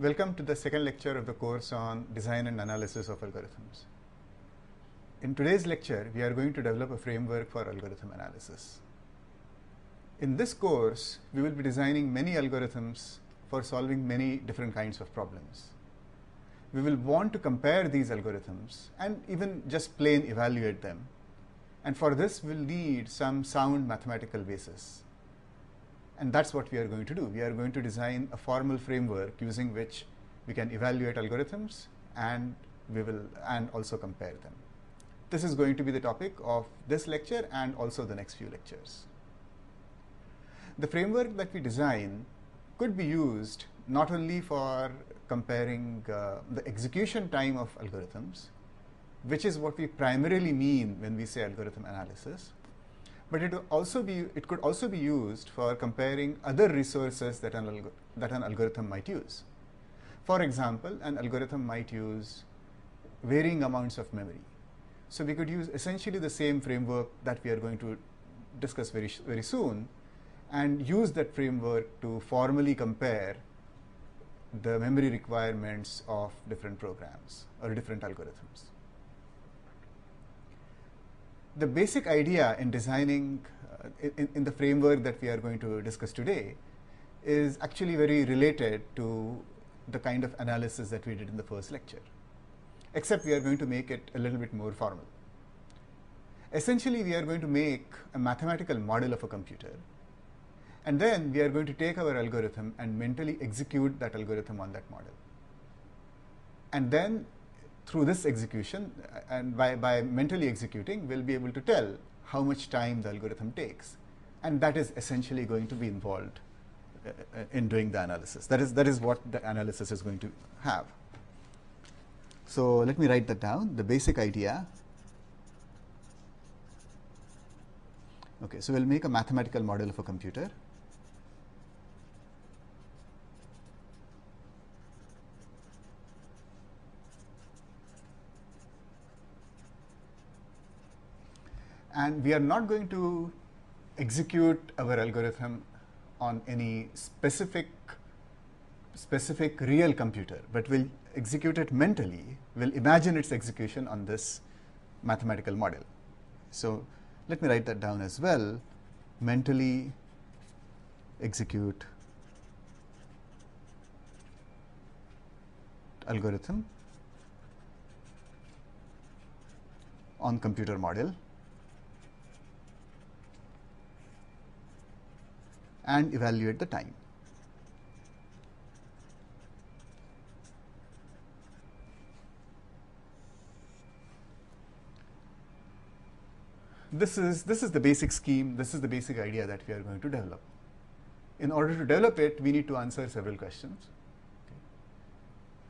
Welcome to the second lecture of the course on design and analysis of algorithms. In today's lecture, we are going to develop a framework for algorithm analysis. In this course, we will be designing many algorithms for solving many different kinds of problems. We will want to compare these algorithms and even just plain evaluate them. And for this, we'll need some sound mathematical basis. And that's what we are going to do. We are going to design a formal framework using which we can evaluate algorithms and we will and also compare them. This is going to be the topic of this lecture and also the next few lectures. The framework that we design could be used not only for comparing uh, the execution time of algorithms, which is what we primarily mean when we say algorithm analysis, but it also be it could also be used for comparing other resources that an that an algorithm might use. For example, an algorithm might use varying amounts of memory. So we could use essentially the same framework that we are going to discuss very very soon, and use that framework to formally compare the memory requirements of different programs or different algorithms the basic idea in designing uh, in, in, the framework that we are going to discuss today is actually very related to the kind of analysis that we did in the first lecture, except we are going to make it a little bit more formal. Essentially, we are going to make a mathematical model of a computer, and then we are going to take our algorithm and mentally execute that algorithm on that model. And then through this execution uh, and by, by mentally executing, we'll be able to tell how much time the algorithm takes. And that is essentially going to be involved uh, uh, in doing the analysis. That is, that is what the analysis is going to have. So let me write that down, the basic idea. Okay, so we'll make a mathematical model of a computer. And we are not going to execute our algorithm on any specific specific real computer, but we'll execute it mentally. We'll imagine its execution on this mathematical model. So let me write that down as well. Mentally execute algorithm on computer model. And evaluate the time. This is, this is the basic scheme, this is the basic idea that we are going to develop. In order to develop it, we need to answer several questions.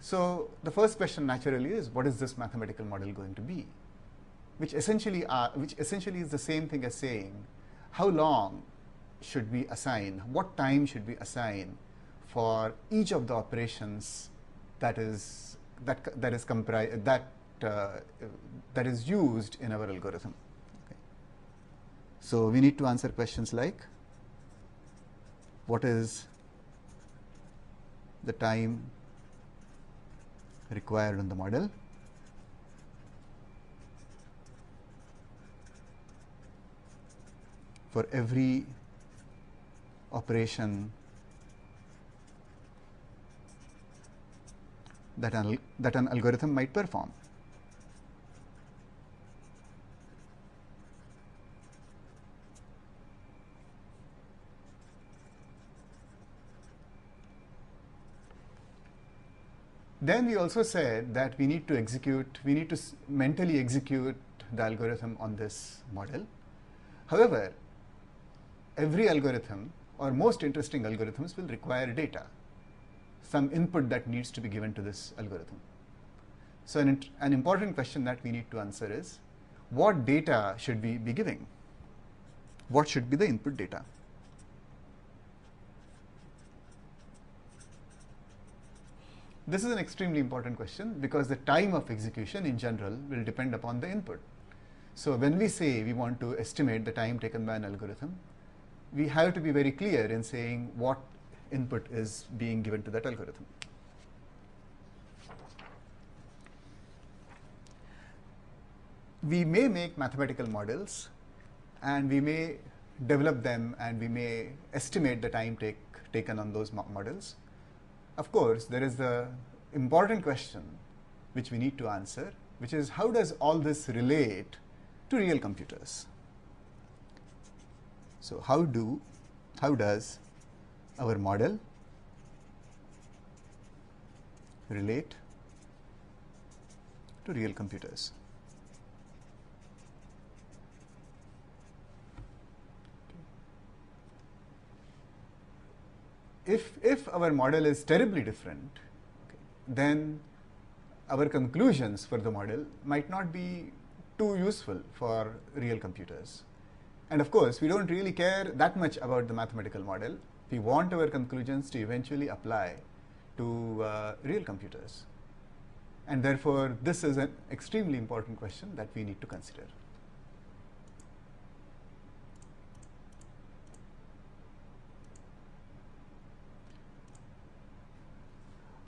So, the first question naturally is what is this mathematical model going to be? Which essentially, are, which essentially is the same thing as saying how long should we assign, what time should we assign for each of the operations that is that that is comprised that uh, that is used in our algorithm. Okay. So we need to answer questions like what is the time required on the model for every operation that an, that an algorithm might perform. Then we also said that we need to execute, we need to mentally execute the algorithm on this model. However, every algorithm or most interesting algorithms will require data, some input that needs to be given to this algorithm. So an, an important question that we need to answer is, what data should we be giving? What should be the input data? This is an extremely important question because the time of execution in general will depend upon the input. So when we say we want to estimate the time taken by an algorithm, we have to be very clear in saying what input is being given to that algorithm. We may make mathematical models and we may develop them and we may estimate the time take, taken on those models. Of course, there is the important question which we need to answer, which is how does all this relate to real computers? So how do, how does our model relate to real computers? If, if our model is terribly different, okay, then our conclusions for the model might not be too useful for real computers. And of course, we don't really care that much about the mathematical model. We want our conclusions to eventually apply to uh, real computers. And therefore, this is an extremely important question that we need to consider.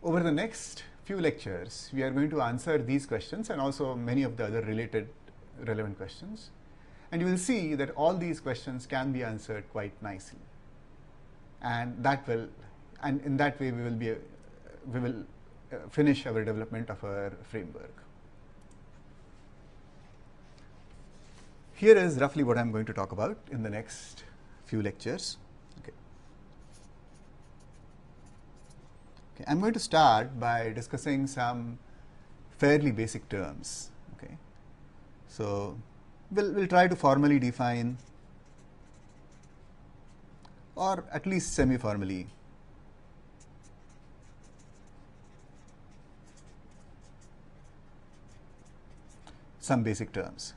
Over the next few lectures, we are going to answer these questions and also many of the other related relevant questions. And you will see that all these questions can be answered quite nicely. And that will, and in that way, we will be, we will uh, finish our development of our framework. Here is roughly what I'm going to talk about in the next few lectures. Okay, I'm going to start by discussing some fairly basic terms. Okay, so we'll, we'll try to formally define or at least semi-formally some basic terms.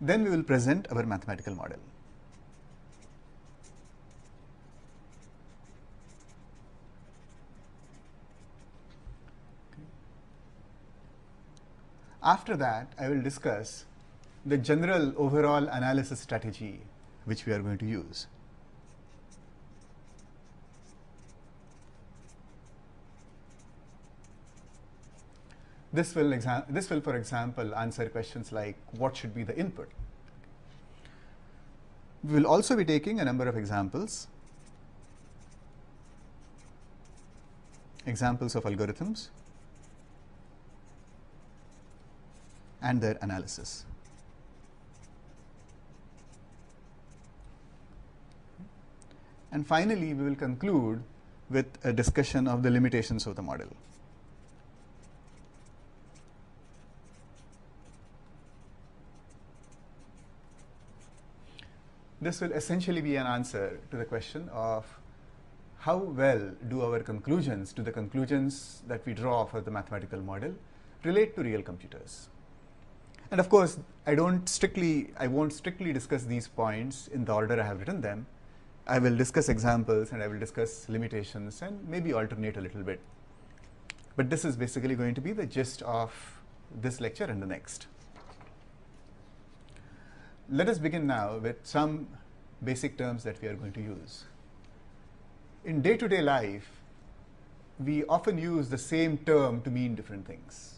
Then we will present our mathematical model. After that, I will discuss the general overall analysis strategy which we are going to use. This will, this will, for example, answer questions like what should be the input. We will also be taking a number of examples, examples of algorithms and their analysis. And finally, we will conclude with a discussion of the limitations of the model. This will essentially be an answer to the question of how well do our conclusions to the conclusions that we draw for the mathematical model relate to real computers. And of course, I don't strictly, I won't strictly discuss these points in the order I have written them. I will discuss examples and I will discuss limitations and maybe alternate a little bit. But this is basically going to be the gist of this lecture and the next. Let us begin now with some basic terms that we are going to use. In day-to-day -day life, we often use the same term to mean different things.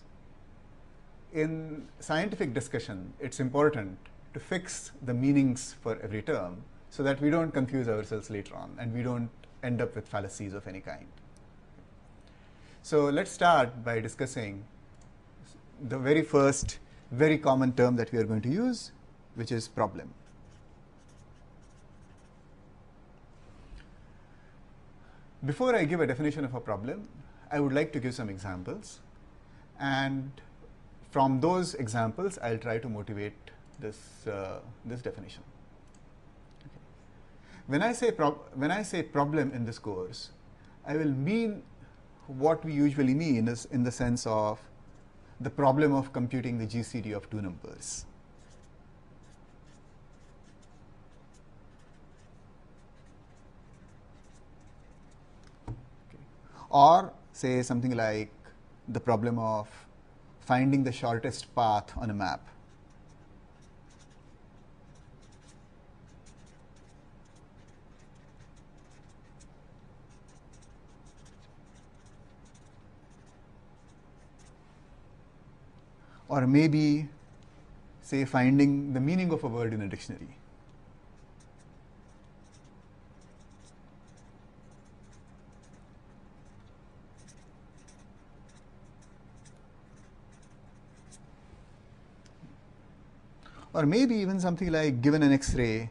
In scientific discussion, it's important to fix the meanings for every term so that we don't confuse ourselves later on and we don't end up with fallacies of any kind. So let's start by discussing the very first very common term that we are going to use, which is problem. Before I give a definition of a problem, I would like to give some examples. And from those examples, I'll try to motivate this, uh, this definition. Okay. When, I say when I say problem in this course, I will mean what we usually mean is in the sense of the problem of computing the GCD of two numbers. or say something like the problem of finding the shortest path on a map. Or maybe, say, finding the meaning of a word in a dictionary. Or maybe even something like given an X-ray,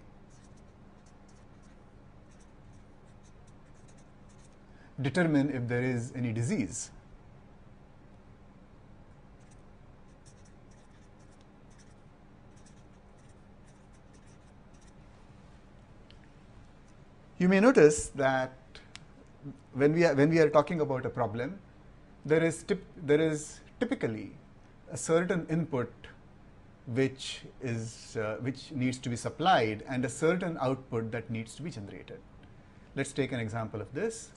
determine if there is any disease. You may notice that when we are, when we are talking about a problem, there is, tip, there is typically a certain input which, is, uh, which needs to be supplied and a certain output that needs to be generated. Let's take an example of this.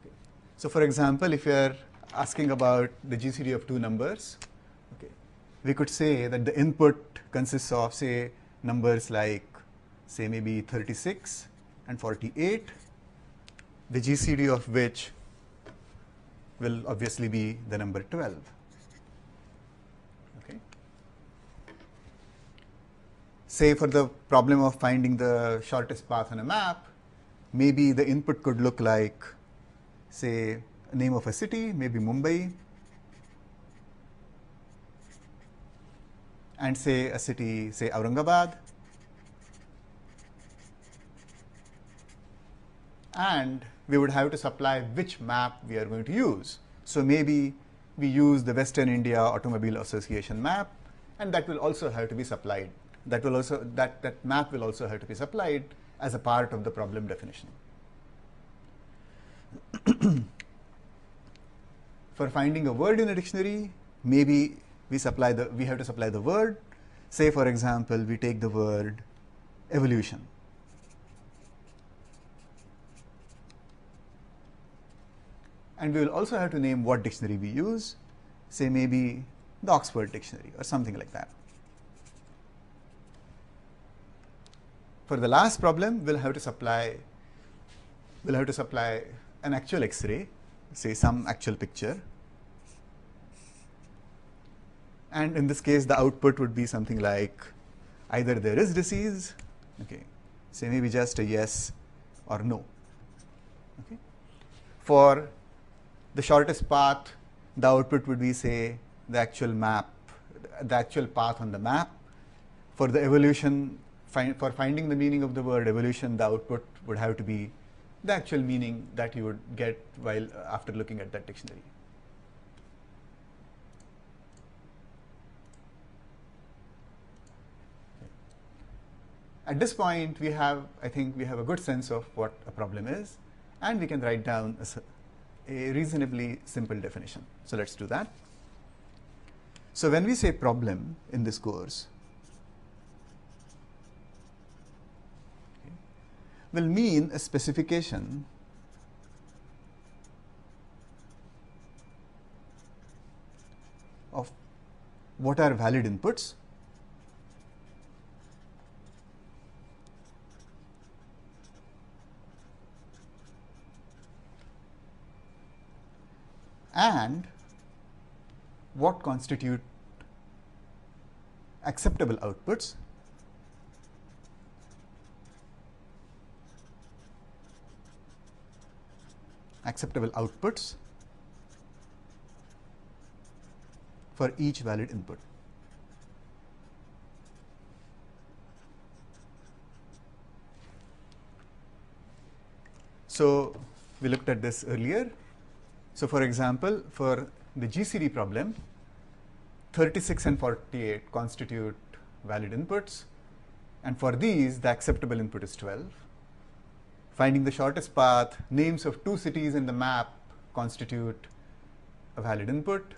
Okay. So, for example, if you are asking about the GCD of two numbers, okay, we could say that the input consists of, say, numbers like, say, maybe 36 and 48, the GCD of which will obviously be the number 12. Okay. Say for the problem of finding the shortest path on a map, maybe the input could look like, say, name of a city, maybe Mumbai, and say a city, say Aurangabad, and we would have to supply which map we are going to use. So maybe we use the Western India Automobile Association map, and that will also have to be supplied. That will also that, that map will also have to be supplied as a part of the problem definition. For finding a word in a dictionary, maybe we supply the we have to supply the word. Say for example, we take the word evolution. and we will also have to name what dictionary we use, say maybe the Oxford Dictionary or something like that. For the last problem, we'll have to supply we'll have to supply an actual X-ray, say some actual picture. And in this case, the output would be something like either there is disease, okay, say maybe just a yes or no. Okay. For the shortest path, the output would be say the actual map, the actual path on the map. For the evolution, find, for finding the meaning of the word evolution, the output would have to be the actual meaning that you would get while uh, after looking at that dictionary. At this point, we have, I think, we have a good sense of what a problem is, and we can write down a a reasonably simple definition. So let's do that. So when we say problem in this course, will mean a specification. Of what are valid inputs. And what constitute acceptable outputs acceptable outputs for each valid input. So, we looked at this earlier so, for example, for the GCD problem, 36 and 48 constitute valid inputs, and for these, the acceptable input is 12. Finding the shortest path, names of two cities in the map constitute a valid input,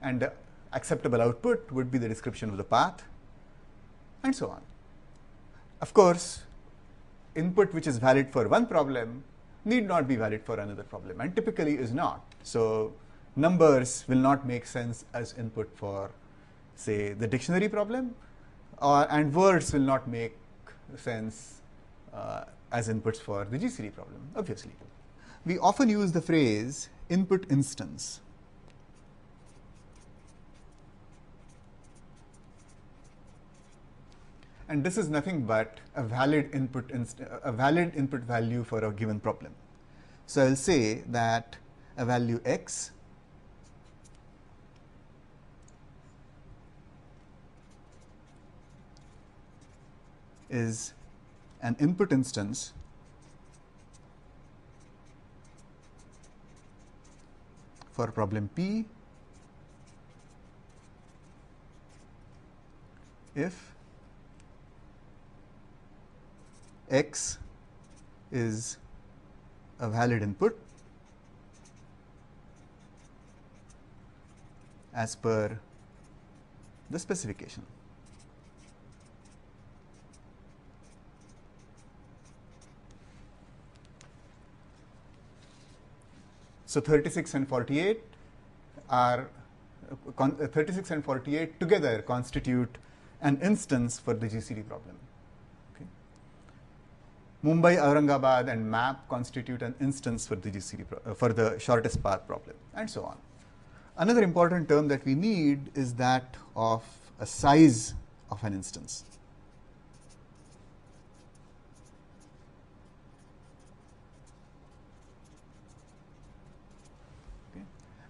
and the acceptable output would be the description of the path, and so on. Of course, input which is valid for one problem need not be valid for another problem, and typically is not. So numbers will not make sense as input for, say, the dictionary problem, uh, and words will not make sense Uh, as inputs for the GCD problem, obviously. We often use the phrase input instance. and this is nothing but a valid input a valid input value for a given problem. So, I will say that a value x is an input instance for problem P if x is a valid input as per the specification. So, 36 and 48 are uh, 36 and 48 together constitute an instance for the GCD problem. Okay. Mumbai, Aurangabad and map constitute an instance for the GCD uh, for the shortest path problem and so on. Another important term that we need is that of a size of an instance.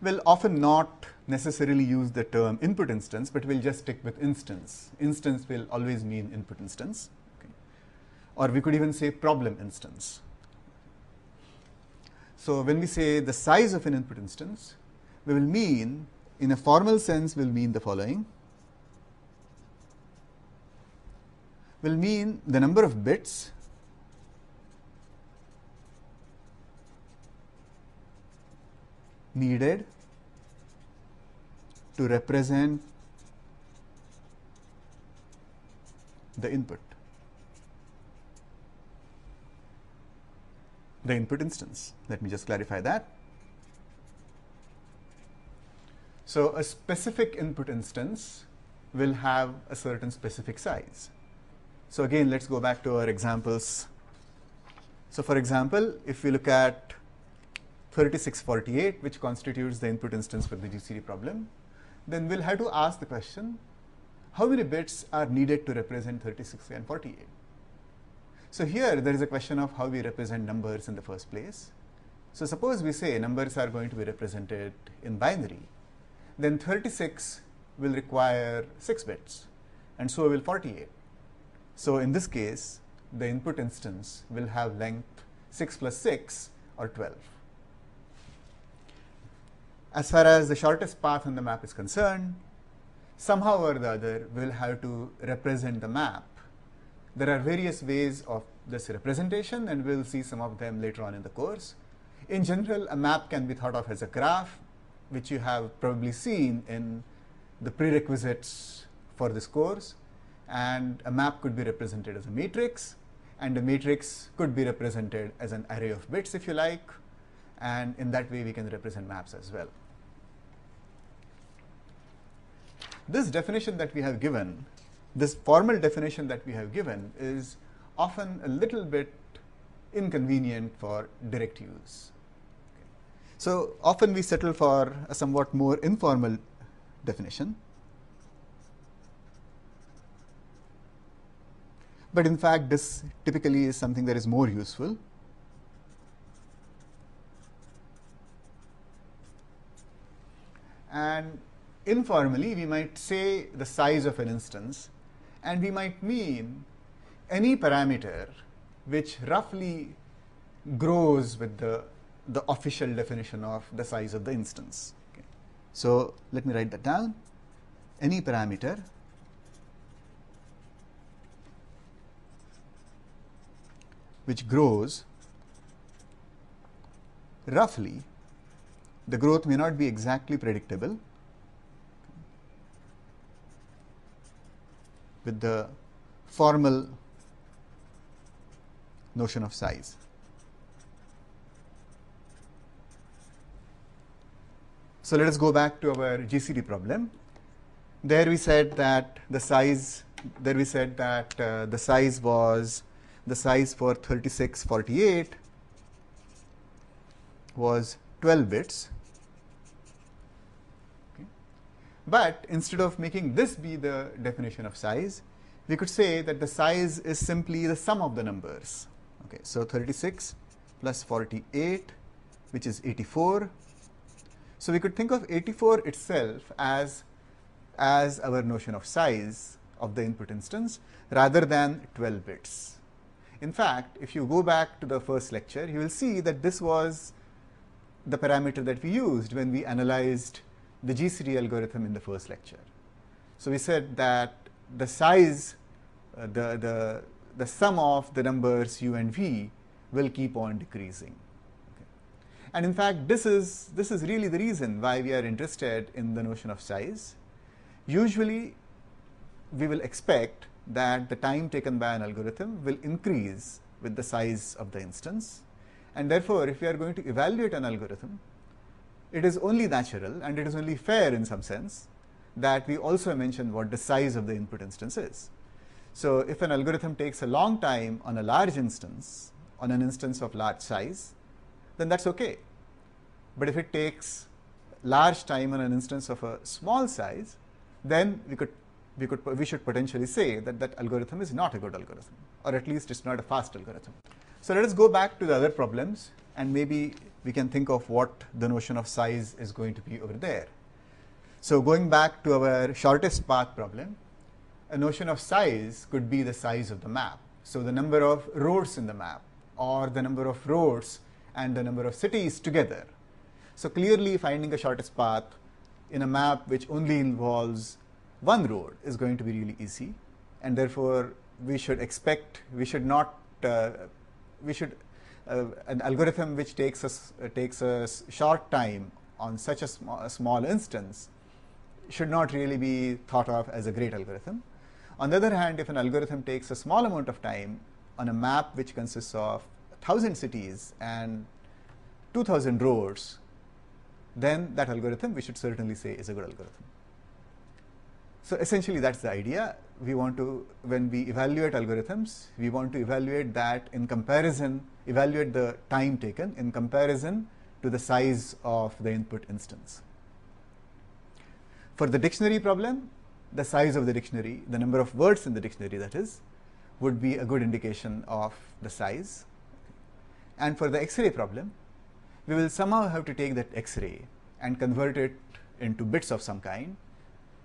Will often not necessarily use the term input instance, but we'll just stick with instance. Instance will always mean input instance. Okay. Or we could even say problem instance. So, when we say the size of an input instance, we will mean in a formal sense will mean the following will mean the number of bits needed to represent the input, the input instance. Let me just clarify that. So, a specific input instance will have a certain specific size. So, again let us go back to our examples. So, for example, if we look at 3648 which constitutes the input instance for the GCD problem, then we will have to ask the question how many bits are needed to represent 36 and 48. So, here there is a question of how we represent numbers in the first place. So, suppose we say numbers are going to be represented in binary, then 36 will require 6 bits and so will 48. So, in this case the input instance will have length 6 plus 6 or 12. As far as the shortest path on the map is concerned, somehow or the other we will have to represent the map. There are various ways of this representation and we will see some of them later on in the course. In general, a map can be thought of as a graph which you have probably seen in the prerequisites for this course and a map could be represented as a matrix and a matrix could be represented as an array of bits if you like and in that way we can represent maps as well. This definition that we have given, this formal definition that we have given is often a little bit inconvenient for direct use. So, often we settle for a somewhat more informal definition. But in fact, this typically is something that is more useful. And informally we might say the size of an instance and we might mean any parameter which roughly grows with the, the official definition of the size of the instance. Okay. So, let me write that down. Any parameter which grows roughly, the growth may not be exactly predictable, with the formal notion of size. So, let us go back to our GCD problem. There we said that the size, there we said that uh, the size was the size for 3648 was 12 bits but instead of making this be the definition of size, we could say that the size is simply the sum of the numbers. Okay, so 36 plus 48, which is 84. So we could think of 84 itself as, as our notion of size of the input instance rather than 12 bits. In fact, if you go back to the first lecture, you will see that this was the parameter that we used when we analyzed the GCD algorithm in the first lecture. So we said that the size, uh, the, the, the sum of the numbers u and v will keep on decreasing. Okay. And in fact, this is, this is really the reason why we are interested in the notion of size. Usually, we will expect that the time taken by an algorithm will increase with the size of the instance. And therefore, if we are going to evaluate an algorithm, it is only natural and it is only fair in some sense that we also mention what the size of the input instance is. So, if an algorithm takes a long time on a large instance, on an instance of large size, then that's okay. But if it takes large time on an instance of a small size, then we could we could we should potentially say that that algorithm is not a good algorithm, or at least it's not a fast algorithm. So let us go back to the other problems, and maybe we can think of what the notion of size is going to be over there. So going back to our shortest path problem, a notion of size could be the size of the map. So the number of roads in the map, or the number of roads and the number of cities together. So clearly finding the shortest path in a map which only involves one road is going to be really easy, and therefore we should expect, we should not, uh, we should, an algorithm which takes us uh, takes a short time on such a, sm a small instance should not really be thought of as a great algorithm. On the other hand, if an algorithm takes a small amount of time on a map which consists of 1000 cities and 2000 roads, then that algorithm we should certainly say is a good algorithm. So essentially that's the idea. We want to, when we evaluate algorithms, we want to evaluate that in comparison, evaluate the time taken in comparison to the size of the input instance. For the dictionary problem, the size of the dictionary, the number of words in the dictionary that is, would be a good indication of the size. And for the X-ray problem, we will somehow have to take that X-ray and convert it into bits of some kind.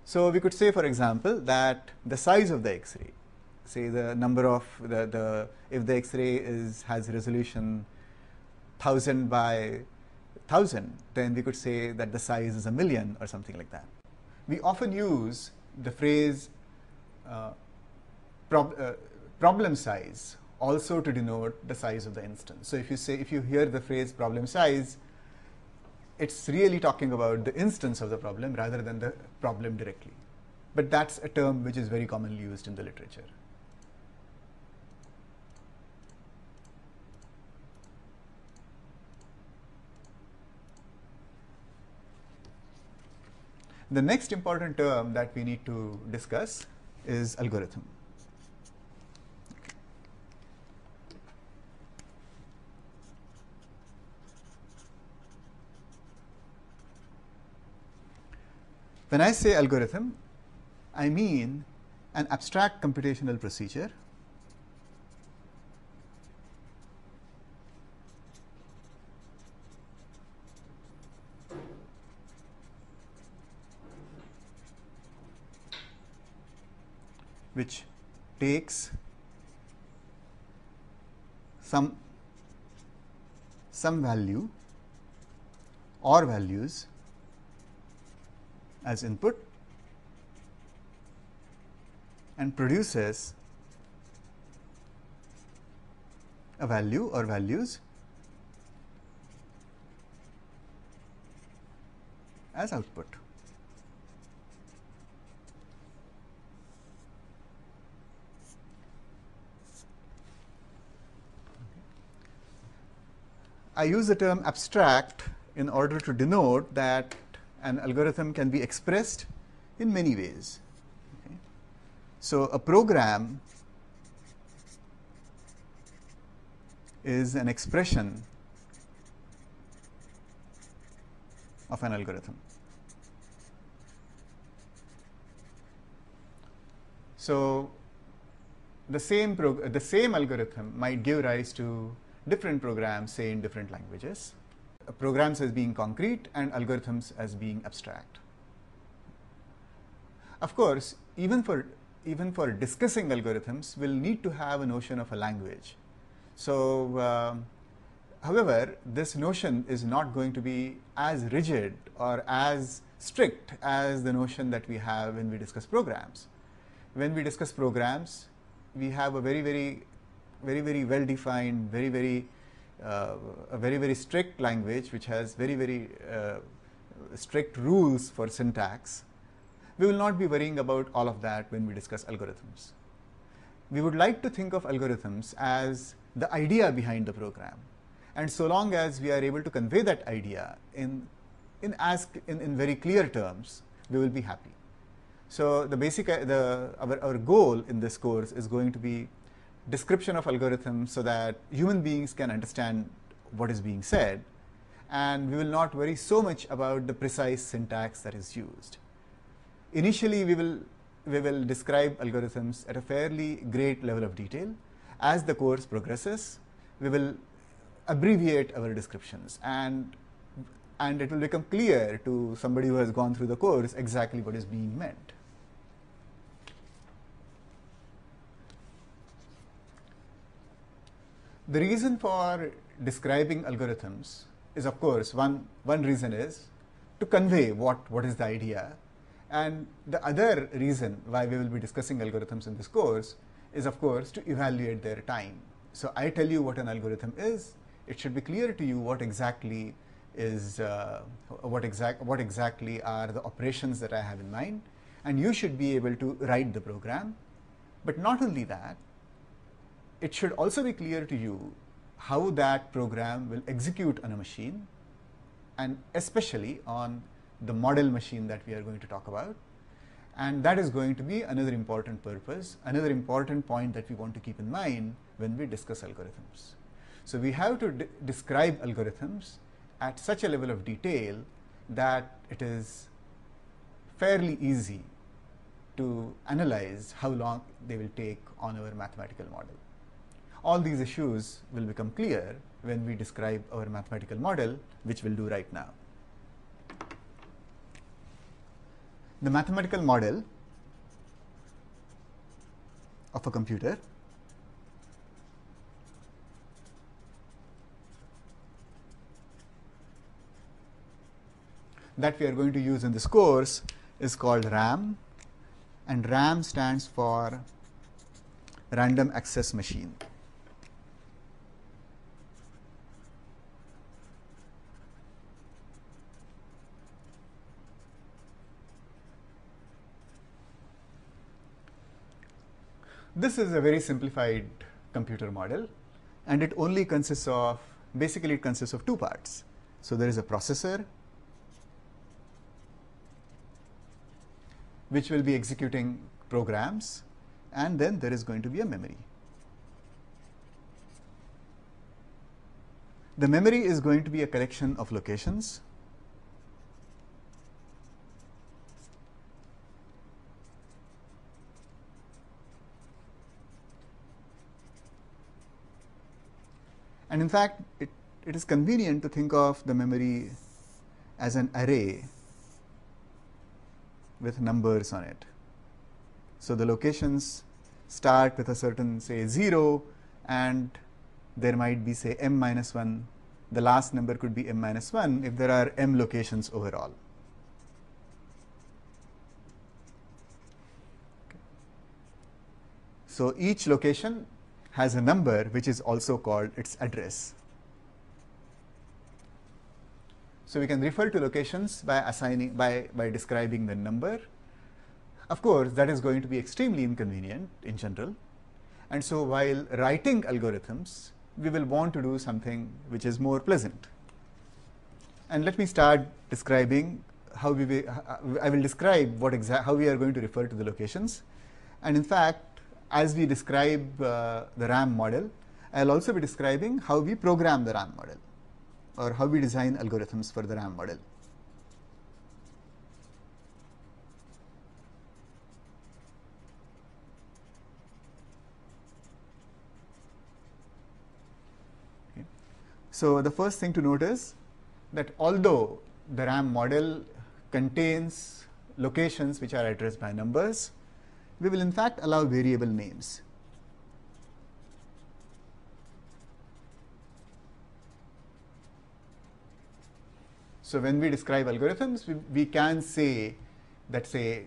So we could say, for example, that the size of the X-ray, say the number of the, the if the X-ray is has resolution thousand by thousand, then we could say that the size is a million or something like that we often use the phrase uh, prob uh, problem size also to denote the size of the instance. So if you say, if you hear the phrase problem size, it's really talking about the instance of the problem rather than the problem directly. But that's a term which is very commonly used in the literature. The next important term that we need to discuss is algorithm. When I say algorithm, I mean an abstract computational procedure which takes some some value or values as input and produces a value or values as output. I use the term abstract in order to denote that an algorithm can be expressed in many ways. Okay. So, a program is an expression of an algorithm. So, the same, the same algorithm might give rise to different programs, say in different languages. Programs as being concrete and algorithms as being abstract. Of course, even for even for discussing algorithms, we'll need to have a notion of a language. So, uh, however, this notion is not going to be as rigid or as strict as the notion that we have when we discuss programs. When we discuss programs, we have a very, very, very, very well defined, very, very, a very, very strict language which has very, very uh, strict rules for syntax. We will not be worrying about all of that when we discuss algorithms. We would like to think of algorithms as the idea behind the program. And so long as we are able to convey that idea in in as in, in very clear terms, we will be happy. So the basic uh, the our, our goal in this course is going to be description of algorithms so that human beings can understand what is being said and we will not worry so much about the precise syntax that is used. Initially we will we will describe algorithms at a fairly great level of detail. As the course progresses, we will abbreviate our descriptions and and it will become clear to somebody who has gone through the course exactly what is being meant. The reason for describing algorithms is of course one, one reason is to convey what, what is the idea and the other reason why we will be discussing algorithms in this course is of course to evaluate their time. So I tell you what an algorithm is, it should be clear to you what exactly is uh, what, exact, what exactly are the operations that I have in mind and you should be able to write the program. But not only that, it should also be clear to you how that program will execute on a machine and especially on the model machine that we are going to talk about. And that is going to be another important purpose, another important point that we want to keep in mind when we discuss algorithms. So we have to describe algorithms at such a level of detail that it is fairly easy to analyze how long they will take on our mathematical model. All these issues will become clear when we describe our mathematical model, which we'll do right now. The mathematical model of a computer that we are going to use in this course is called RAM and RAM stands for random access machine. This is a very simplified computer model and it only consists of basically it consists of two parts. So there is a processor which will be executing programs and then there is going to be a memory. The memory is going to be a collection of locations And in fact, it, it is convenient to think of the memory as an array with numbers on it. So the locations start with a certain say 0 and there might be say m minus 1 the last number could be m minus 1 if there are m locations overall. So each location has a number which is also called its address. So we can refer to locations by assigning by, by describing the number. Of course, that is going to be extremely inconvenient in general. And so while writing algorithms, we will want to do something which is more pleasant. And let me start describing how we I will describe what how we are going to refer to the locations. And in fact, as we describe uh, the RAM model, I'll also be describing how we program the RAM model or how we design algorithms for the RAM model. So, the first thing to notice that although the RAM model contains locations which are addressed by numbers, we will in fact allow variable names. So when we describe algorithms, we, we can say that say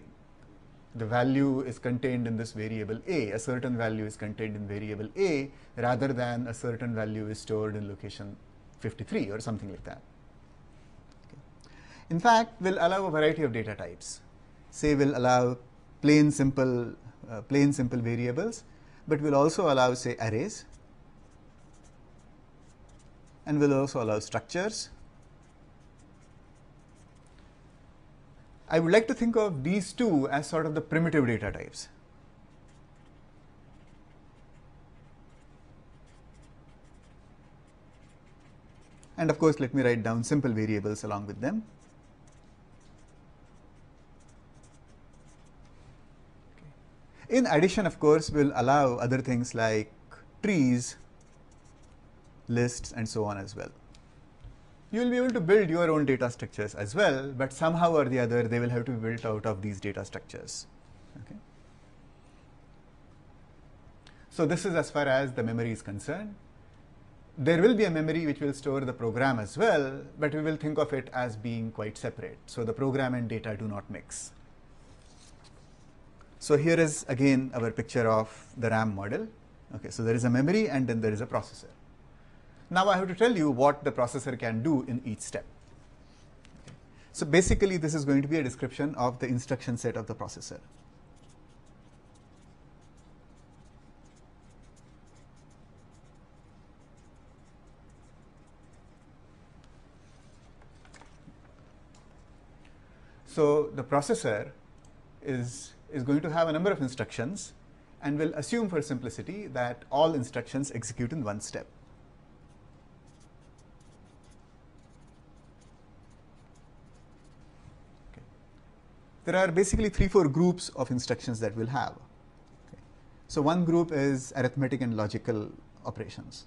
the value is contained in this variable A, a certain value is contained in variable A rather than a certain value is stored in location 53 or something like that. Okay. In fact, we'll allow a variety of data types. Say we'll allow plain simple, uh, plain simple variables, but we'll also allow say arrays and we'll also allow structures I would like to think of these two as sort of the primitive data types. And of course, let me write down simple variables along with them. In addition, of course, we'll allow other things like trees, lists, and so on as well you will be able to build your own data structures as well, but somehow or the other they will have to be built out of these data structures. Okay. So this is as far as the memory is concerned. There will be a memory which will store the program as well, but we will think of it as being quite separate. So the program and data do not mix. So here is again our picture of the RAM model. Okay, so there is a memory and then there is a processor. Now I have to tell you what the processor can do in each step. So basically this is going to be a description of the instruction set of the processor. So the processor is, is going to have a number of instructions and we'll assume for simplicity that all instructions execute in one step. there are basically three, four groups of instructions that we'll have. Okay. So one group is arithmetic and logical operations.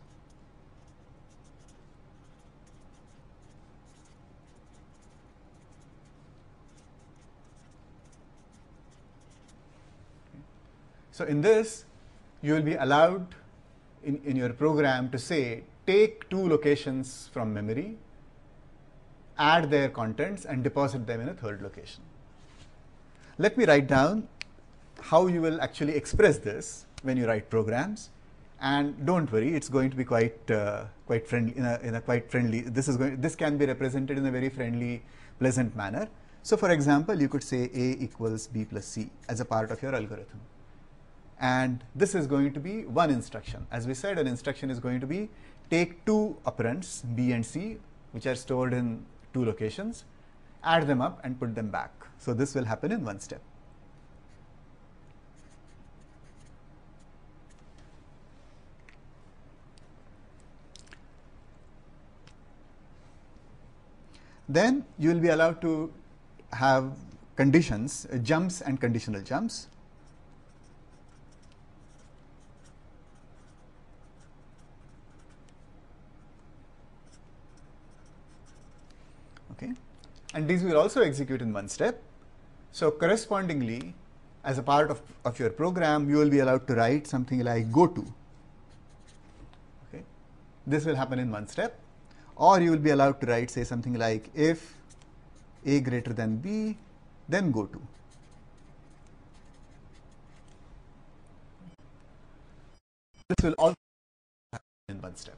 So in this, you will be allowed in, in your program to say, take two locations from memory, add their contents, and deposit them in a third location. Let me write down how you will actually express this when you write programs. And don't worry, it's going to be quite uh, quite friendly in a, in a quite friendly. This is going. This can be represented in a very friendly, pleasant manner. So, for example, you could say a equals b plus c as a part of your algorithm. And this is going to be one instruction. As we said, an instruction is going to be take two operands b and c, which are stored in two locations, add them up and put them back. So this will happen in one step. Then you will be allowed to have conditions, uh, jumps and conditional jumps. Okay. And these will also execute in one step. So correspondingly, as a part of, of your program, you will be allowed to write something like go to. Okay. This will happen in one step. Or you will be allowed to write, say, something like if a greater than b, then go to. This will also happen in one step.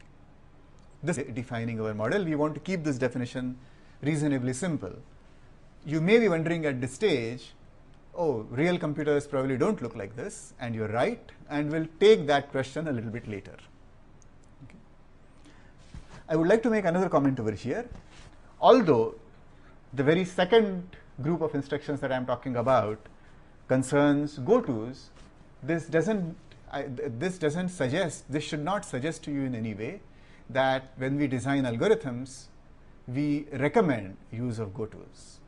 This is defining our model. We want to keep this definition reasonably simple you may be wondering at this stage, oh, real computers probably don't look like this, and you're right, and we'll take that question a little bit later. Okay. I would like to make another comment over here. Although the very second group of instructions that I'm talking about concerns go-tos, this doesn't I, this doesn't suggest, this should not suggest to you in any way that when we design algorithms, we recommend use of go-tos.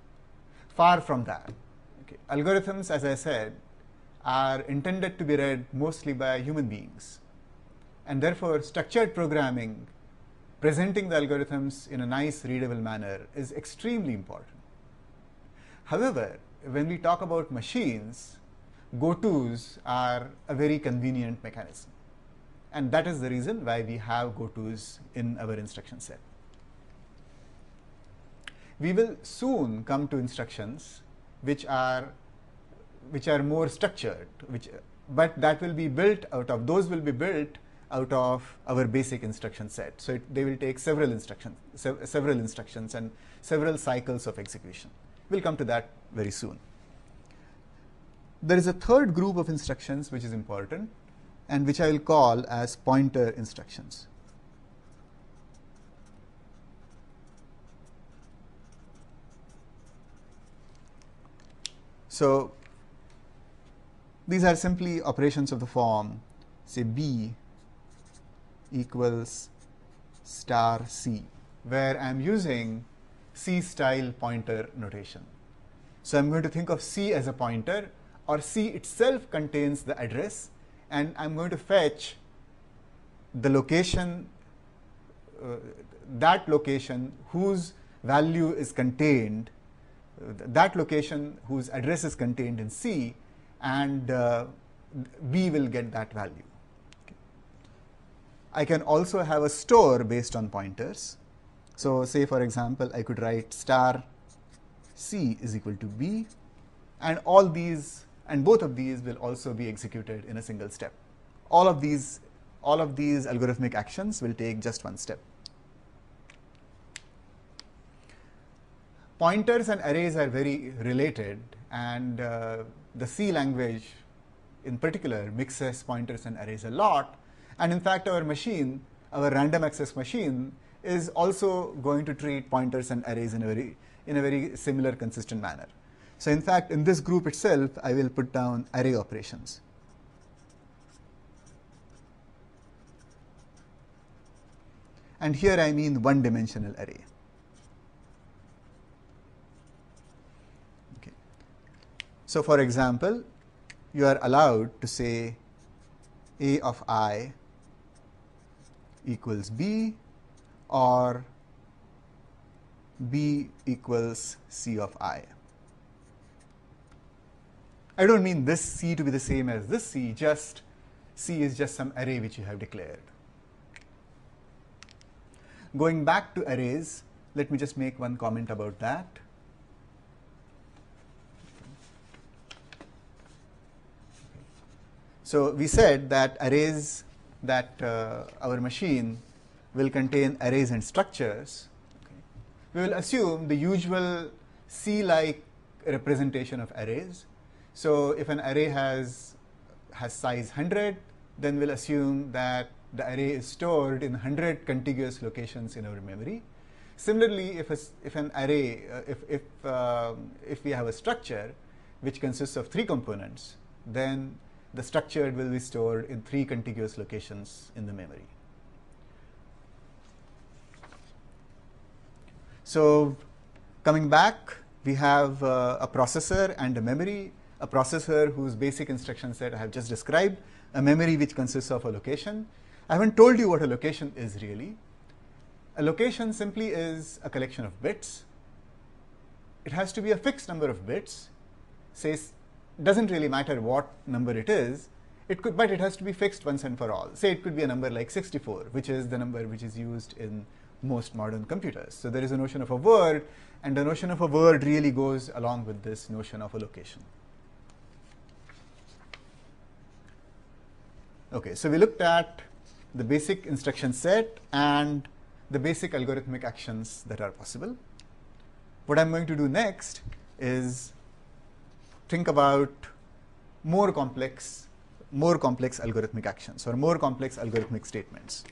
Far from that. Okay. Algorithms, as I said, are intended to be read mostly by human beings. And therefore, structured programming presenting the algorithms in a nice readable manner is extremely important. However, when we talk about machines, go-tos are a very convenient mechanism. And that is the reason why we have go-tos in our instruction set. We will soon come to instructions which are which are more structured, which but that will be built out of those will be built out of our basic instruction set. So it, they will take several instructions, sev several instructions and several cycles of execution. We'll come to that very soon. There is a third group of instructions which is important and which I will call as pointer instructions. So these are simply operations of the form say b equals star c, where I am using C style pointer notation. So I'm going to think of C as a pointer, or C itself contains the address, and I'm going to fetch the location, uh, that location whose value is contained, that location whose address is contained in C, and uh, B will get that value. I can also have a store based on pointers. So say for example, I could write star C is equal to B and all these and both of these will also be executed in a single step. All of these all of these algorithmic actions will take just one step. Pointers and arrays are very related and uh, the C language in particular mixes pointers and arrays a lot and in fact, our machine, our random access machine, is also going to treat pointers and arrays in a very, in a very similar, consistent manner. So in fact, in this group itself, I will put down array operations. And here I mean one-dimensional array. So for example, you are allowed to say a of i equals B or B equals C of I. I don't mean this C to be the same as this C, just C is just some array which you have declared. Going back to arrays, let me just make one comment about that. So we said that arrays that uh, our machine will contain arrays and structures, okay, we will assume the usual C-like representation of arrays. So if an array has, has size 100, then we'll assume that the array is stored in 100 contiguous locations in our memory. Similarly, if, a, if an array, uh, if, if, um, if we have a structure which consists of three components, then the structure will be stored in three contiguous locations in the memory. So coming back, we have uh, a processor and a memory, a processor whose basic instruction set I have just described, a memory which consists of a location. I haven't told you what a location is really. A location simply is a collection of bits. It has to be a fixed number of bits, say doesn't really matter what number it is, it could, but it has to be fixed once and for all. Say it could be a number like 64, which is the number which is used in most modern computers. So there is a notion of a word, and the notion of a word really goes along with this notion of a location. Okay, so we looked at the basic instruction set and the basic algorithmic actions that are possible. What I'm going to do next is think about more complex, more complex algorithmic actions or more complex algorithmic statements.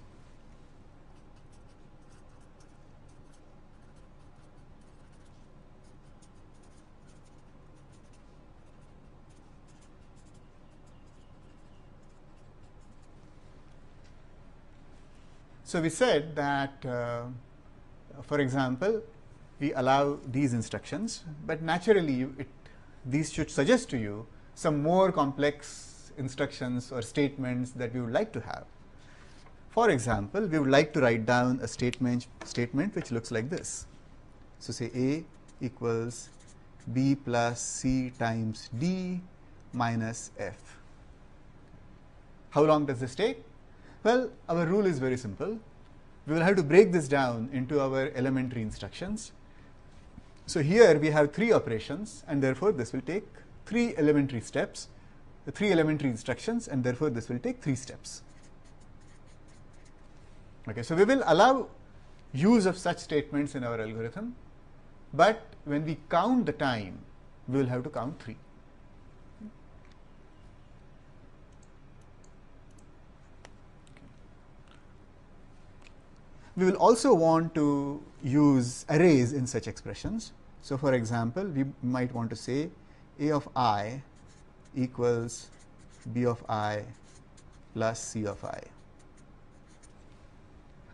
So we said that, uh, for example, we allow these instructions, but naturally it these should suggest to you some more complex instructions or statements that we would like to have. For example, we would like to write down a statement, statement which looks like this. So, say A equals B plus C times D minus F. How long does this take? Well, our rule is very simple. We will have to break this down into our elementary instructions. So, here we have three operations and therefore, this will take three elementary steps, three elementary instructions and therefore, this will take three steps. Okay, so, we will allow use of such statements in our algorithm, but when we count the time, we will have to count 3. We will also want to use arrays in such expressions. So, for example, we might want to say a of i equals b of i plus c of i.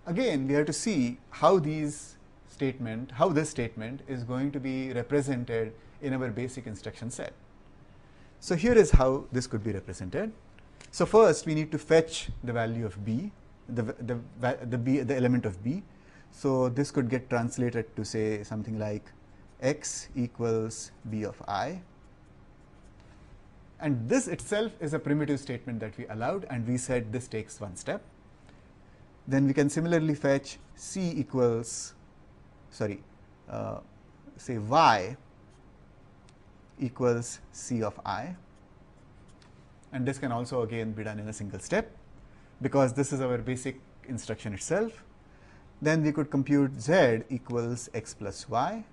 Again, we have to see how these statement, how this statement is going to be represented in our basic instruction set. So, here is how this could be represented. So, first we need to fetch the value of b, the, the, the, b, the element of b. So, this could get translated to say something like x equals b of i and this itself is a primitive statement that we allowed and we said this takes one step. Then we can similarly fetch c equals sorry uh, say y equals c of i and this can also again be done in a single step because this is our basic instruction itself. Then we could compute z equals x plus y.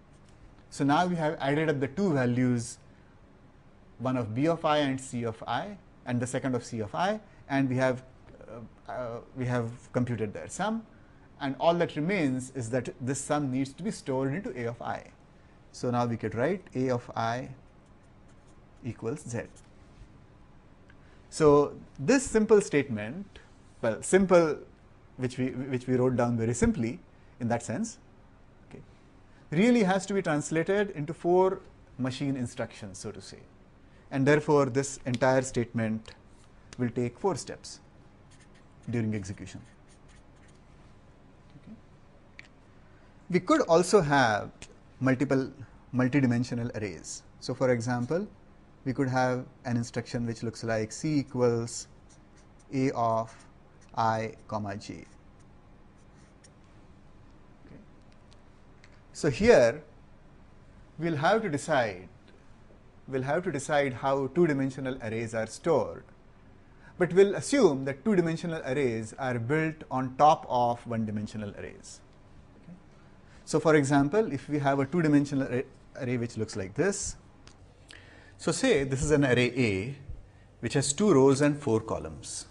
So, now we have added up the two values one of b of i and c of i and the second of c of i and we have uh, uh, we have computed their sum and all that remains is that this sum needs to be stored into a of i. So, now we could write a of i equals z. So, this simple statement well simple which we which we wrote down very simply in that sense really has to be translated into four machine instructions so to say and therefore, this entire statement will take four steps during execution. Okay. We could also have multiple multidimensional arrays. So, for example, we could have an instruction which looks like C equals A of i comma j. So, here we will have to decide we'll have to decide how two-dimensional arrays are stored. But we'll assume that two-dimensional arrays are built on top of one-dimensional arrays. Okay. So, for example, if we have a two-dimensional array, array which looks like this, so say this is an array A which has two rows and four columns.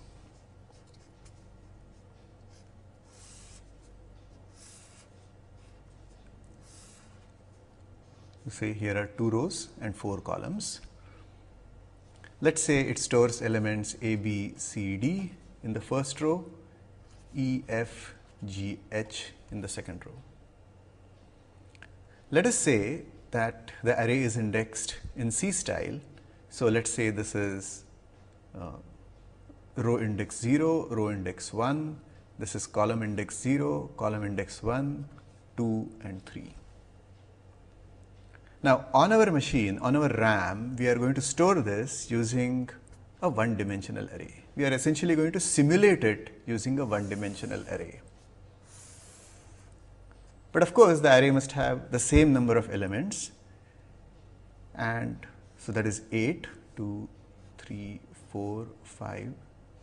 Say here are two rows and four columns. Let us say it stores elements A, B, C, D in the first row, E, F, G, H in the second row. Let us say that the array is indexed in C style. So, let us say this is uh, row index 0, row index 1, this is column index 0, column index 1, 2 and 3. Now, on our machine, on our RAM, we are going to store this using a one dimensional array. We are essentially going to simulate it using a one dimensional array. But of course, the array must have the same number of elements and so that is 8, 2, 3, 4, 5,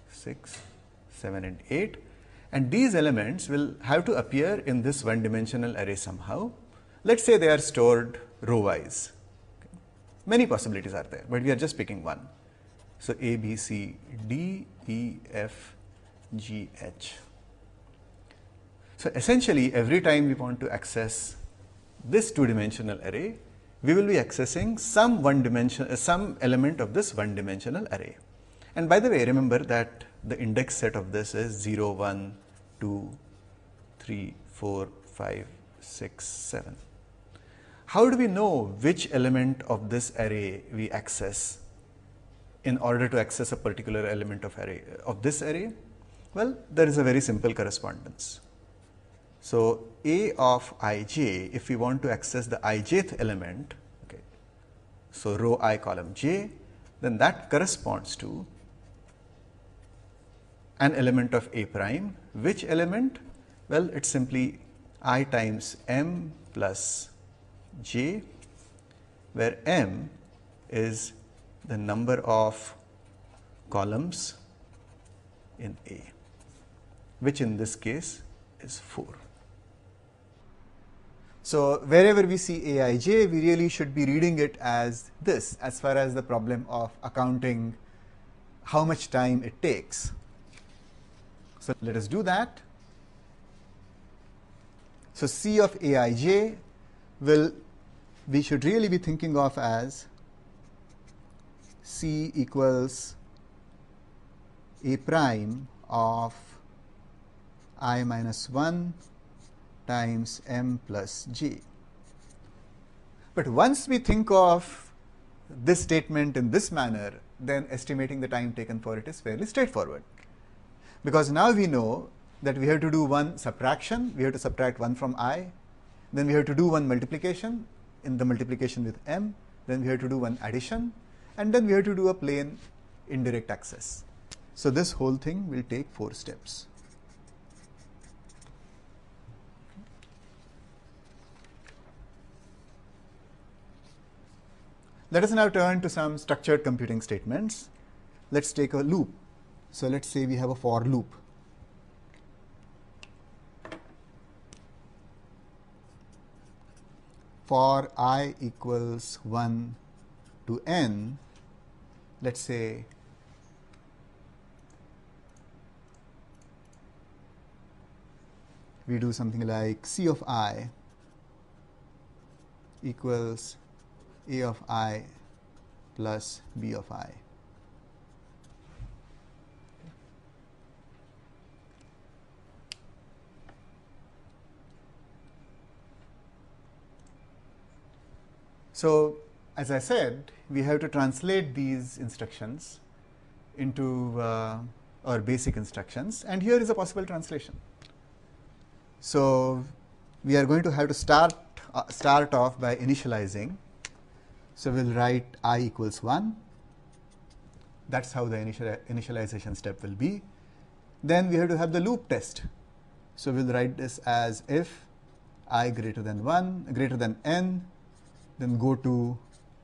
6, 7 and 8 and these elements will have to appear in this one dimensional array somehow. Let us say they are stored row wise. Okay. Many possibilities are there, but we are just picking one. So, A, B, C, D, E, F, G, H. So, essentially every time we want to access this two dimensional array, we will be accessing some one dimension, uh, some element of this one dimensional array. And by the way, remember that the index set of this is 0, 1, 2, 3, 4, 5, 6, 7. How do we know which element of this array we access in order to access a particular element of array of this array? Well, there is a very simple correspondence. So, A of ij, if we want to access the ijth element, okay, so row i column j, then that corresponds to an element of A prime. Which element? Well, it is simply i times m plus j, where m is the number of columns in A, which in this case is 4. So, wherever we see Aij, we really should be reading it as this as far as the problem of accounting how much time it takes. So, let us do that. So, C of Aij will we should really be thinking of as C equals A prime of i minus 1 times m plus g. But once we think of this statement in this manner, then estimating the time taken for it is fairly straightforward. Because now we know that we have to do one subtraction, we have to subtract 1 from i, then we have to do one multiplication in the multiplication with m, then we have to do one addition, and then we have to do a plain indirect access. So, this whole thing will take 4 steps. Let us now turn to some structured computing statements. Let us take a loop. So, let us say we have a for loop. For i equals 1 to n, let us say we do something like C of i equals a of i plus b of i. So, as I said, we have to translate these instructions into uh, our basic instructions and here is a possible translation. So, we are going to have to start uh, start off by initializing so, we will write i equals 1 that is how the initial initialization step will be. Then we have to have the loop test. So, we will write this as if i greater than 1 greater than n then go to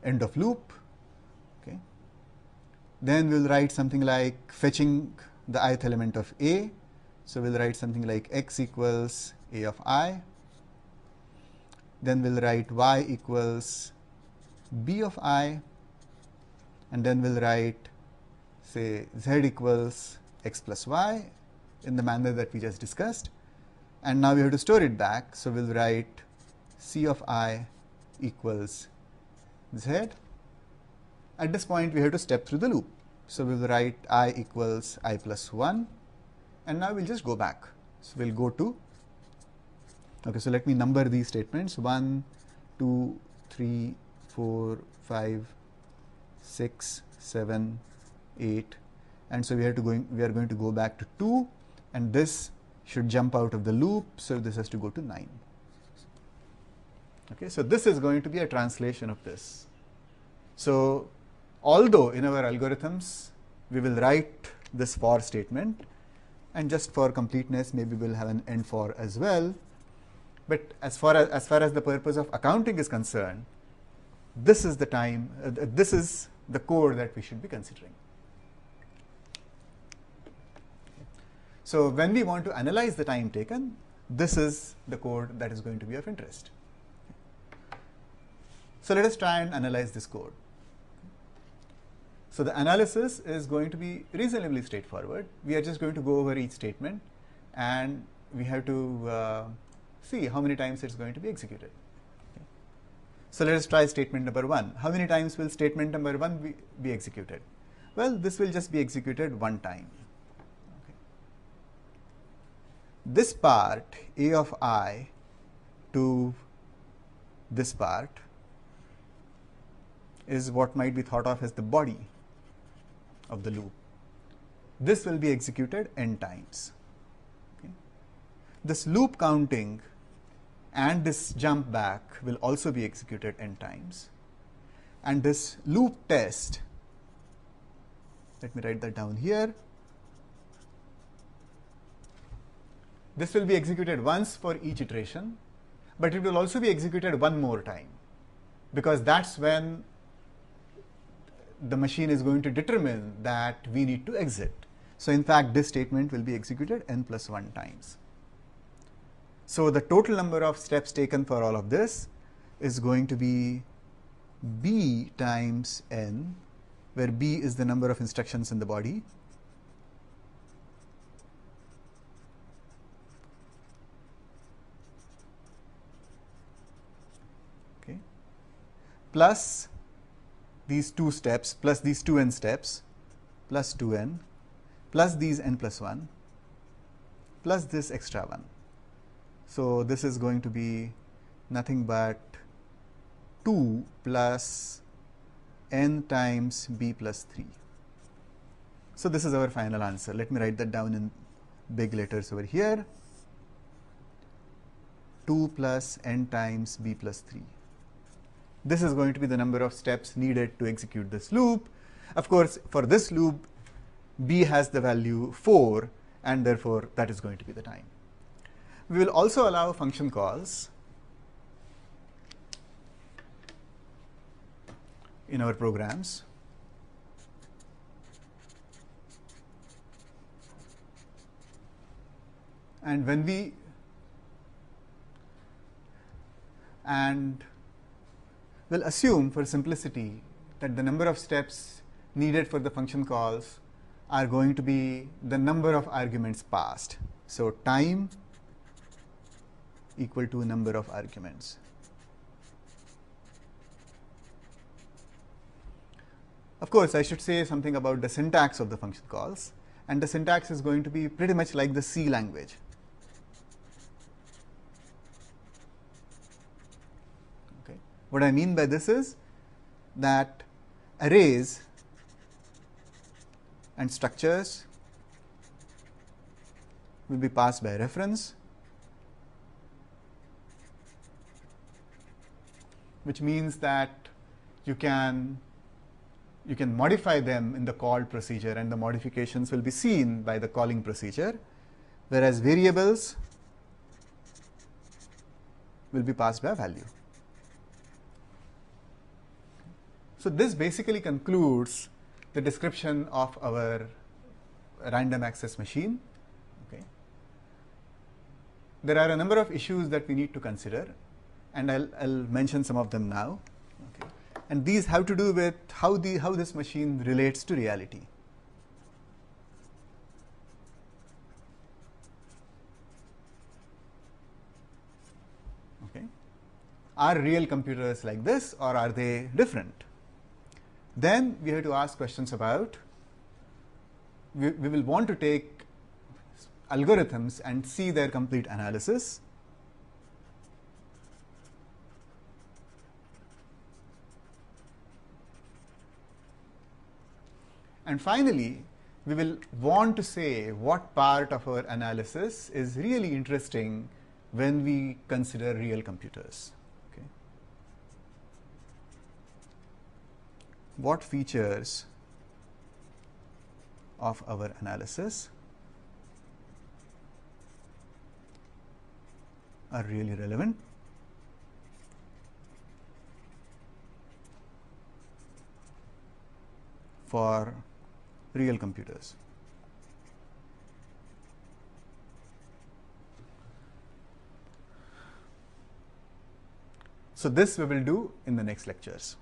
end of loop. Okay. Then we will write something like fetching the ith element of a. So, we will write something like x equals a of i. Then we will write y equals b of i and then we will write say z equals x plus y in the manner that we just discussed and now we have to store it back. So, we will write c of i equals z. At this point we have to step through the loop. So, we will write i equals i plus 1 and now we will just go back. So, we will go to okay. So, let me number these statements 1, 2, 3, 4, 5, 6, 7, 8 and so we are to going we are going to go back to 2 and this should jump out of the loop so this has to go to 9 okay so this is going to be a translation of this so although in our algorithms we will write this for statement and just for completeness maybe we'll have an end for as well but as far as as far as the purpose of accounting is concerned this is the time, uh, this is the code that we should be considering. So, when we want to analyze the time taken, this is the code that is going to be of interest. So, let us try and analyze this code. So, the analysis is going to be reasonably straightforward. We are just going to go over each statement and we have to uh, see how many times it is going to be executed. So, let us try statement number 1. How many times will statement number 1 be, be executed? Well, this will just be executed one time. Okay. This part a of i to this part is what might be thought of as the body of the loop. this will be executed n times. Okay. This loop counting and this jump back will also be executed n times. And this loop test, let me write that down here. This will be executed once for each iteration, but it will also be executed one more time because that's when the machine is going to determine that we need to exit. So in fact, this statement will be executed n plus 1 times. So the total number of steps taken for all of this is going to be b times n, where b is the number of instructions in the body, okay, plus these two steps plus these two n steps plus 2n plus these n plus 1 plus this extra one. So, this is going to be nothing but 2 plus n times b plus 3. So, this is our final answer. Let me write that down in big letters over here 2 plus n times b plus 3. This is going to be the number of steps needed to execute this loop. Of course, for this loop, b has the value 4 and therefore that is going to be the time. We will also allow function calls in our programs. And when we and we'll assume for simplicity that the number of steps needed for the function calls are going to be the number of arguments passed. So, time equal to number of arguments. Of course, I should say something about the syntax of the function calls and the syntax is going to be pretty much like the C language. Okay. What I mean by this is that arrays and structures will be passed by reference which means that you can you can modify them in the called procedure and the modifications will be seen by the calling procedure whereas variables will be passed by value. So, this basically concludes the description of our random access machine. Okay. There are a number of issues that we need to consider and I'll, I'll mention some of them now. Okay. And these have to do with how, the, how this machine relates to reality. Okay. Are real computers like this or are they different? Then we have to ask questions about, we, we will want to take algorithms and see their complete analysis And finally, we will want to say what part of our analysis is really interesting when we consider real computers. Okay. What features of our analysis are really relevant for real computers. So, this we will do in the next lectures.